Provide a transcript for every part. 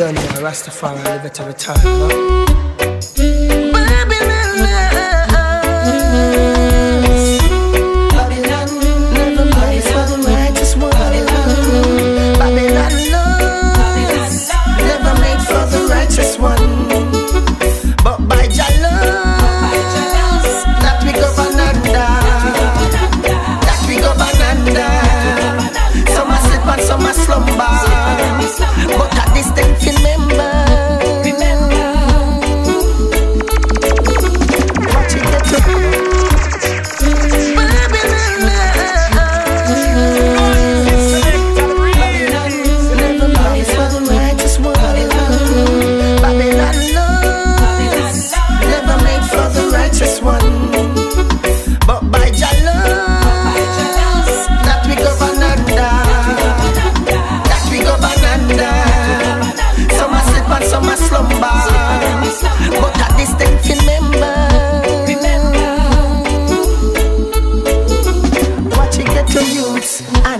done now, Rastafari live it every time,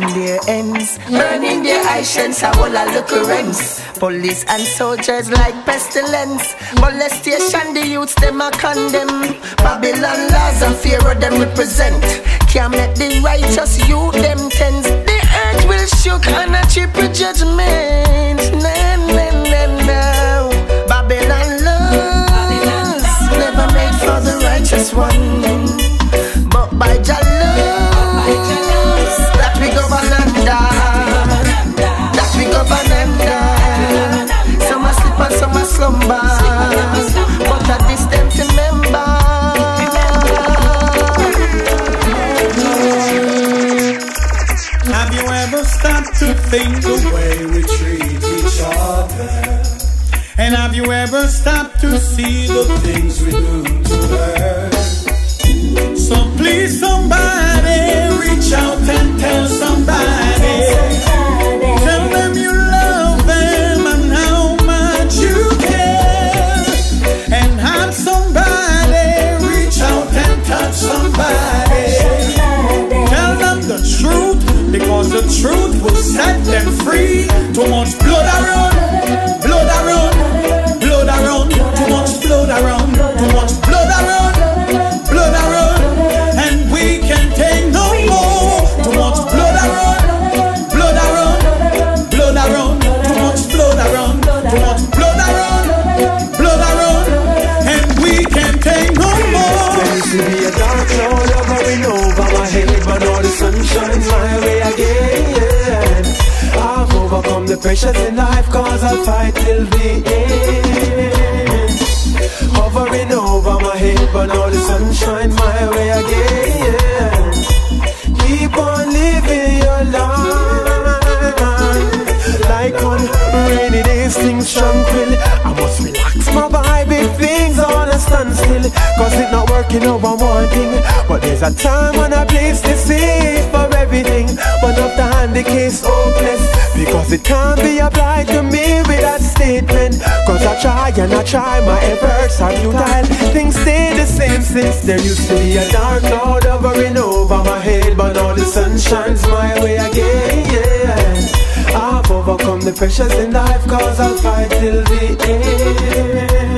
you know? Police and soldiers like pestilence. Molestation, the youths them a condemn. Babylon laws and fear of them represent. Can't make the righteous youth them tens. The earth will shook and a cheap judgment. Nah, nah, nah, nah. Babylon laws never made for the righteous one. But by Jah think the way we treat each other? And have you ever stopped to see the things we do to her? So please somebody reach out and tell somebody. Tell them you love them and how much you care. And have somebody reach out and touch somebody. Tell them the truth because the truth will set them free. Too much blood Cause it not working over one thing. But there's a time and a place to see for everything. One of the hand the case hopeless. Because it can't be applied to me with that statement. Cause I try and I try, my efforts are futile. Things stay the same since there used to be a dark cloud hovering over my head. But now the sun shines my way again. Yeah. I've overcome the pressures in life cause I'll fight till the end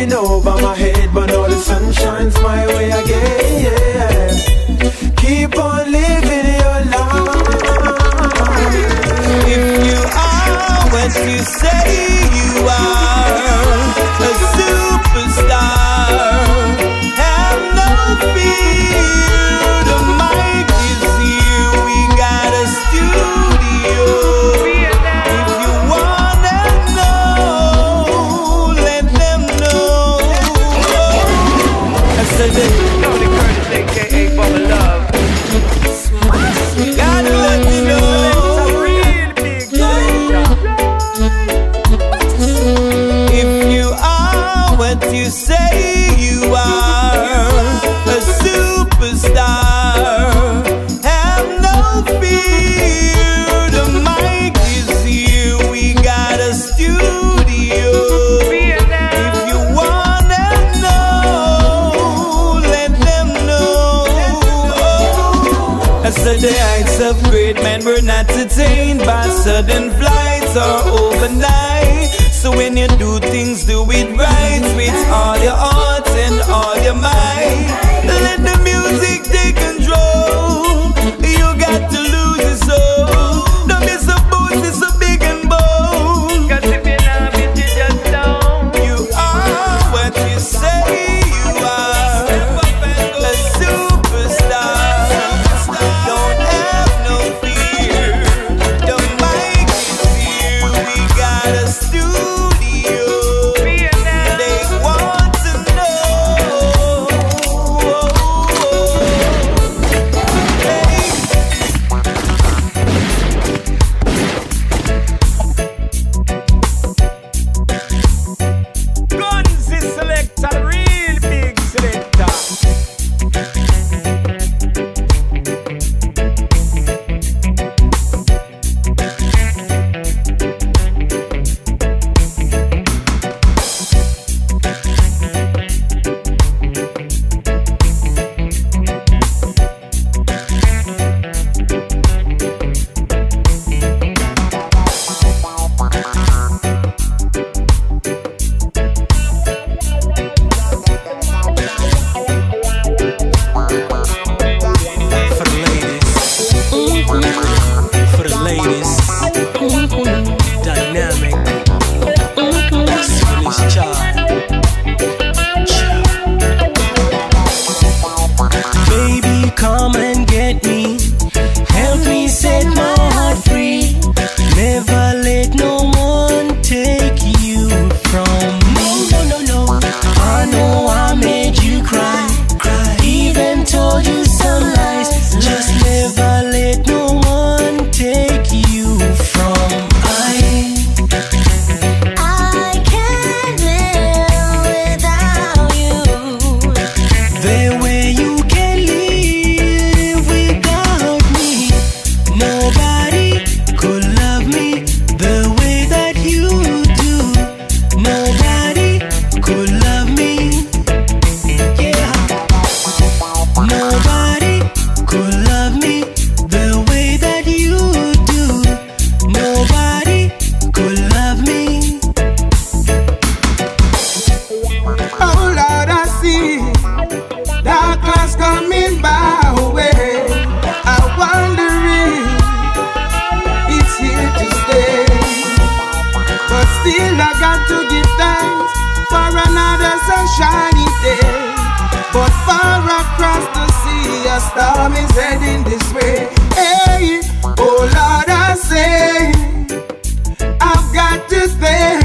Hovering over my head but now the sun shines my way again yeah. Keep on living your life If you are what you say you are so latest. I got to give thanks for another sunshiny day. But far across the sea, a storm is heading this way. Hey, oh Lord, I say, I've got to stay.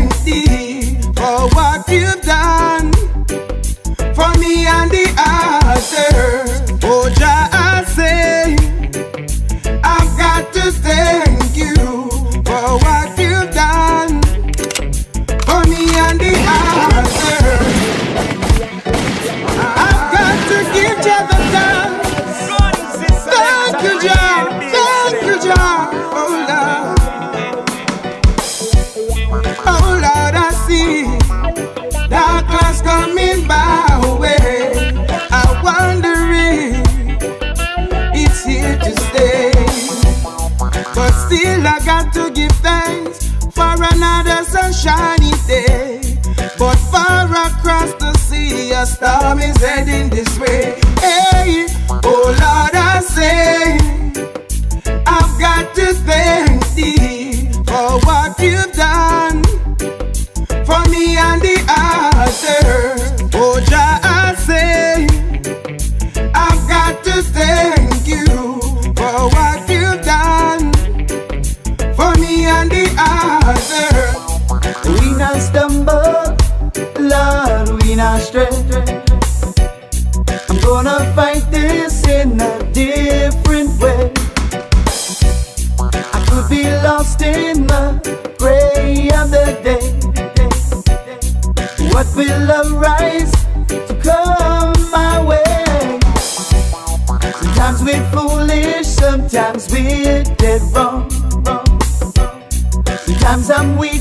storm is heading this way.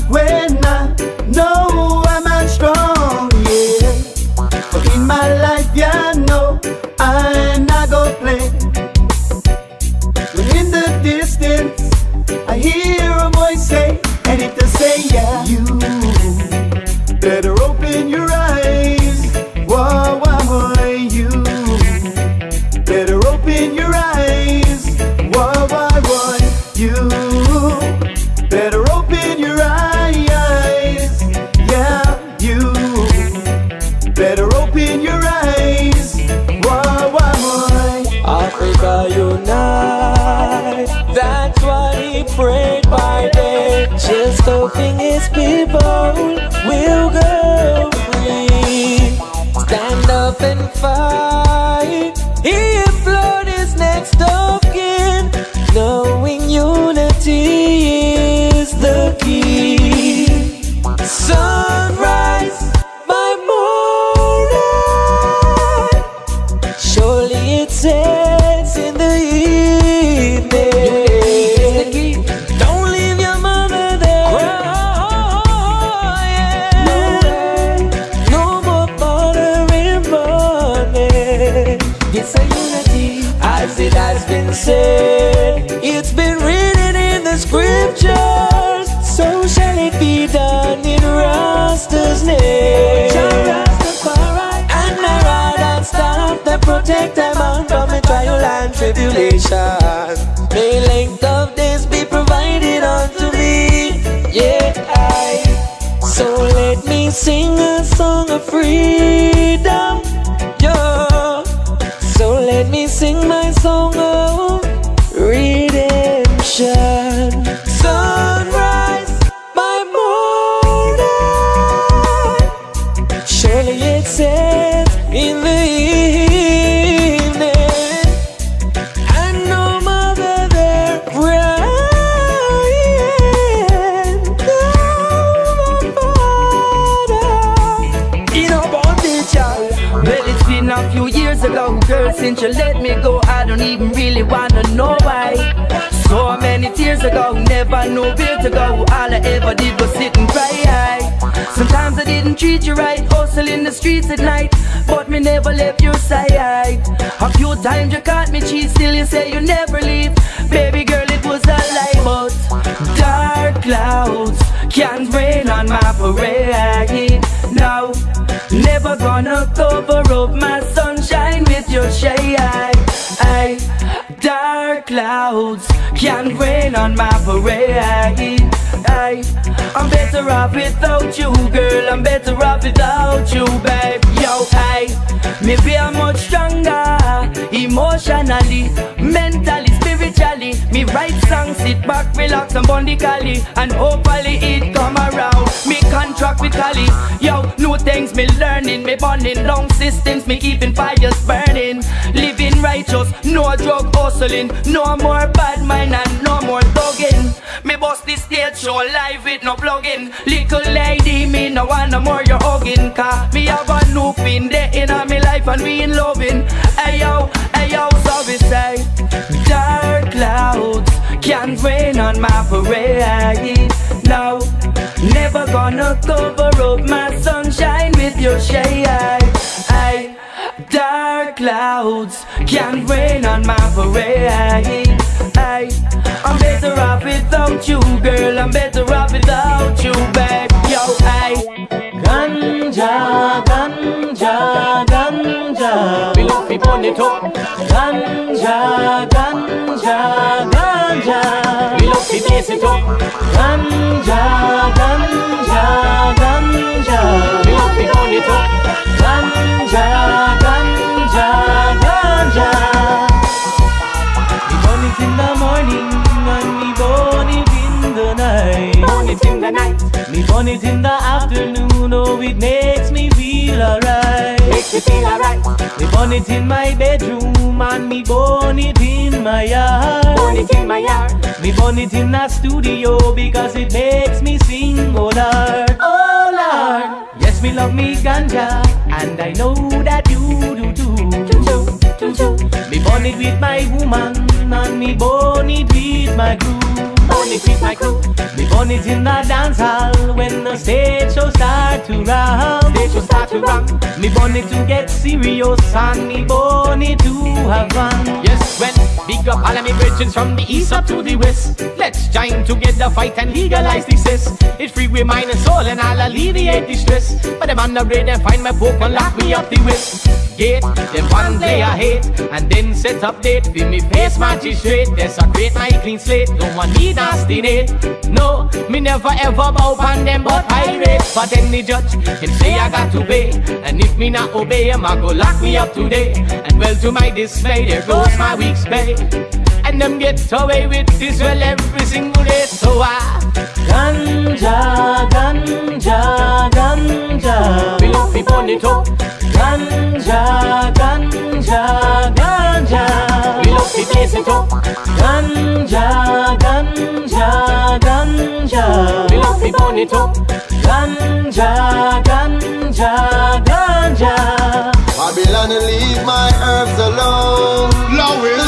when I uh, know night. That's why he prayed by day, just hoping his people will go free. Stand up and fight. He It's a unity, as it has been said. It's been written in the scriptures. So shall it be done in Rasta's name. And ride and stop the protect them on from the trial and tribulation. May length of days be provided unto me. Yeah, I. So let me sing a song of freedom. Even really wanna know why. So many tears ago, never know where to go. All I ever did was sit and cry. Sometimes I didn't treat you right, hustle in the streets at night, but me never left your side. A few times you caught me cheat, still you say you never leave. Baby girl, it was a lie, but dark clouds can't rain on my parade. No, never gonna cover clouds can't rain on my parade. I'm better off without you, girl. I'm better off without you, babe. Yo, aye, maybe I'm much stronger emotionally, mentally, spiritually. Me write songs, sit back, relax, and bond the and hopefully it come around. Me contract with Cali, yo, new things me learning, me burning long systems, me keeping fires burning, living righteous, no drug hustling, no more bad mind and no more thugging. Me bust this stage show live with no plugging. Little lady, me no want no more you hugging, car me have a new pin there in me life and we in loving. Hey yo, hey so we say, dark clouds can't rain on my parade. No, never gonna cover up my sunshine with your shade. Clouds can't rain on my parade. I'm better off without you, girl. I'm better off without you, babe. Yo, aye. Ganja, ganja, ganja. We love me burn it up. Ganja, ganja, ganja. We love me blaze it up. Ganja, ganja, ganja. We love me burn it up. Ganja, the night. Me it in the afternoon, oh it makes me feel alright. Makes me feel alright. Me burn it in my bedroom and me burn it in my yard. Burn it in my yard. Me burn it in the studio because it makes me sing, oh Lord, oh Lord. Yes, me love me ganja and I know that you do too. Me burn it with my woman and me burn it with my crew. It with my. Me burn it in the dance hall when the stage show start to round. Stage show start to round. Me burn it to get serious and me burn it to have fun. Yes, when big up all of me bridges from the east up to the west. Let's join together, fight and legalize this. cess. It free with mind and soul and I'll alleviate the stress. But them on the raid and find my book and lock me up the west. Gate, them one day I hate and then set up date. Feel me face magistrate, great my clean slate. No one need ostinate. No, me never ever bow on them but pirate. But then the judge, him say I got to pay. And if me not obey him, I go lock me up today. And well to my dismay, there goes my week's pay. And them get away with this well every single day. So I Ganja, ganja, ganja. Love people on it up. Ganja, ganja, ganja. We love to blaze it up. Ganja, ganja, ganja. We love to burn it up. Ganja, ganja, ganja. Babylon, leave my herbs alone.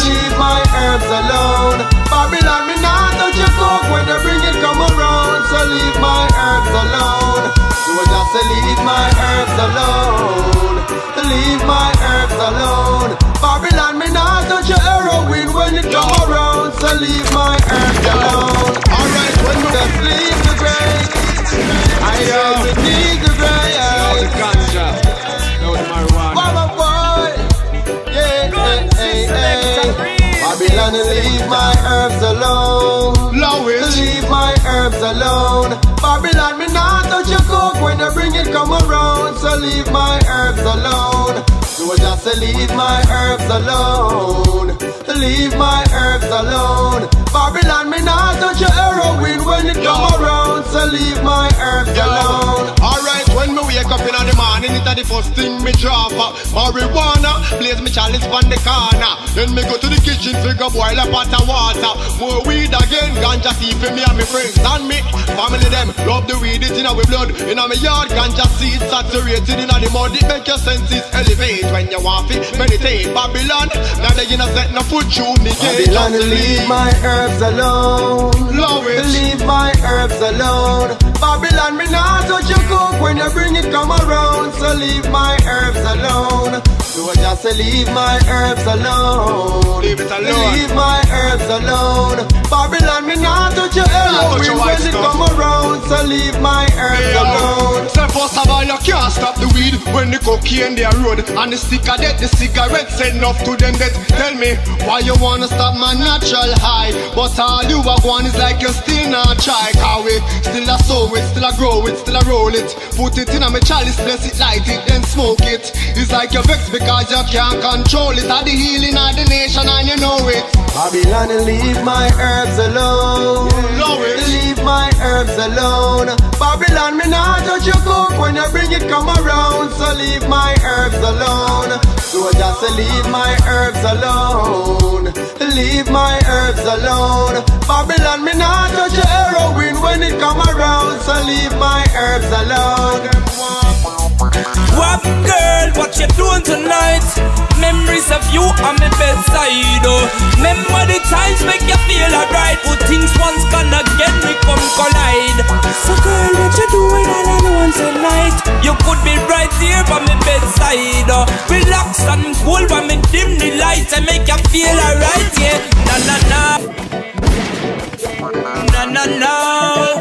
Leave my herbs alone. Babylon, me not touch your coke when you bring it come around. So leave my herbs alone. So I just say leave my herbs alone. Leave alone. Babylon, me not touch your heroin when it come around. So leave my herbs alone. Alright, when we just leave the grave. I just need the grave. Ganja. No, the marijuana. Mama boy, yeah, hey, hey, hey. Babylon, leave my herbs alone. Leave my herbs alone. Babylon, me not touch your coke when you bring it come around. So leave my herbs alone. I just leave my herbs alone. Leave my herbs alone. Babylon, me not touch your heroin when it come around. So leave my herbs alone. Alright, when me wake up in the morning, it's the first thing me drop up. Marijuana, blaze me chalice on the corner. Then me go to the kitchen, figure boil a pot of water. More weed again, ganja tea for me and my friends and me. Family them, love the weed, it in our blood. In our yard, ganja seed saturated in the mud. It make your senses elevate when you want to meditate. Babylon, now they in a set no foot tune again. Babylon, leave my herbs alone. Leave my herbs alone. Babylon, me not touch your coke when you bring it come around. So leave my herbs alone. So I just say leave my herbs alone. Leave it alone. Leave my herbs alone. Babylon, me not touch your your when it come around. So leave my herbs alone. Say first of all, you can't stop the weed when the cocaine they road and the sticker dead, the cigarette send enough to them that tell me why you wanna stop my natural high, but all you are going is like you still not try. Cause we still a sow it, still a grow it, still a roll it, put it in a me chalice, bless it, light it, then smoke it. It's like you vex because you can't control it. Are the healing of the nation and you know it. Babylon, leave my herbs alone. Leave my herbs alone. Babylon, me not touch your coke when you bring it come around. So leave my herbs alone. So just leave my herbs alone. Leave my herbs alone. Babylon, me not touch your heroin when it come around. So leave my herbs alone. What girl, what you doing tonight? Memories of you on my bedside, oh Remember the times make you feel alright Good things once gone again, we come collide So girl, You could be right here by my bedside, oh Relax and cool by me dim the lights And make you feel alright, yeah. Na na na. Na na na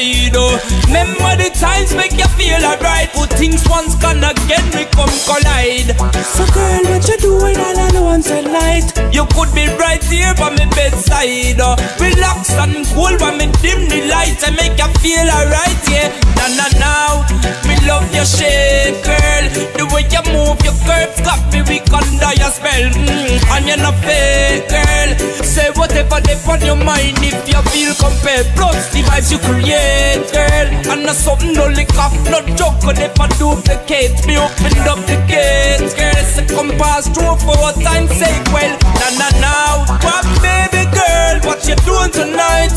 bedside, oh Remember the times make you feel alright. Good things once gone again, we come collide. So girl, what you doing all alone tonight? You could be right here by my bedside, oh Relax and cool when me dim the lights And make you feel alright, yeah. Na na now, me love your shape, girl. The way you move your curves got me weak under your spell. Mm, And you're not fake, girl. Say whatever they on your mind if you feel compelled Plus the vibes you create, girl And not something no off, no joke or never duplicate Me opened up the gates, girl So come pass through for what time sake Well, na na now What baby girl, what you doing tonight?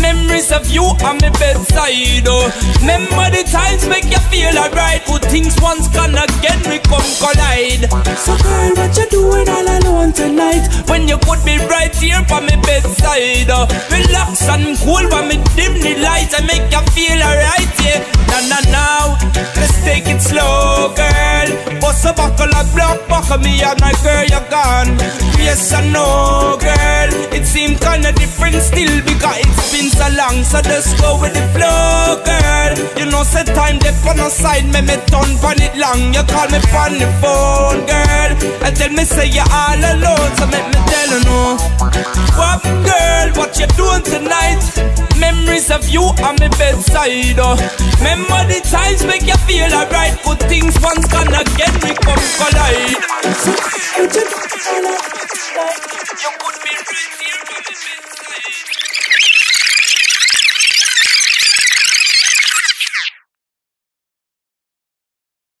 Memories of you on my bedside, oh. Remember the times make you feel alright Good things once gone again, we come collide. So girl, what you doing all alone tonight? When you could be right here by my bedside, oh. Relax and cool when me dim the lights And make you feel alright, yeah. Na na now, let's take it slow, girl. Bust a buckle of block, buckle me and my girl, you're gone. Yes I know, different still because it's been so long. So just go with the flow, girl. You know, set time they on the side, me me turn on it long. You call me on the phone, girl. And tell me say you're all alone So make me tell you no. What girl, what you doing tonight? Memories of you on my bedside, oh. Remember the times make you feel alright. Good things once gone again, we come collide. You doing tonight? You could be right here